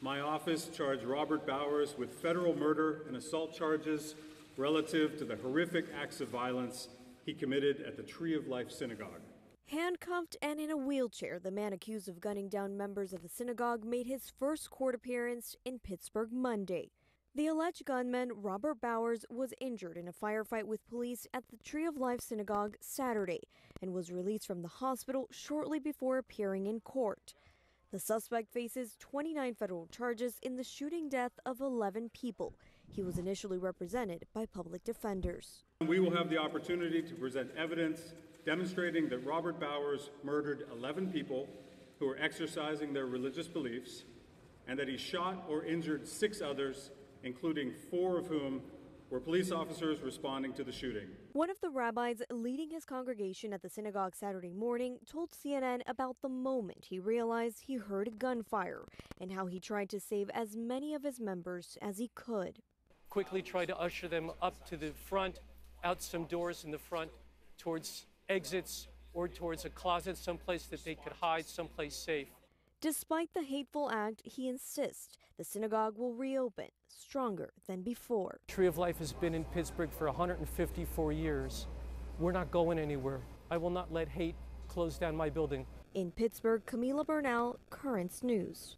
My office charged Robert Bowers with federal murder and assault charges relative to the horrific acts of violence he committed at the Tree of Life Synagogue. Handcuffed and in a wheelchair, the man accused of gunning down members of the synagogue made his first court appearance in Pittsburgh Monday. The alleged gunman, Robert Bowers, was injured in a firefight with police at the Tree of Life Synagogue Saturday and was released from the hospital shortly before appearing in court. The suspect faces 29 federal charges in the shooting death of 11 people. He was initially represented by public defenders. We will have the opportunity to present evidence demonstrating that Robert Bowers murdered 11 people who were exercising their religious beliefs and that he shot or injured six others, including four of whom were police officers responding to the shooting. One of the rabbis leading his congregation at the synagogue Saturday morning told CNN about the moment he realized he heard gunfire and how he tried to save as many of his members as he could. Quickly tried to usher them up to the front, out some doors in the front, towards exits or towards a closet, someplace that they could hide, someplace safe. Despite the hateful act, he insists the synagogue will reopen stronger than before. Tree of Life has been in Pittsburgh for 154 years. We're not going anywhere. I will not let hate close down my building. In Pittsburgh, Camila Burnell, Currents News.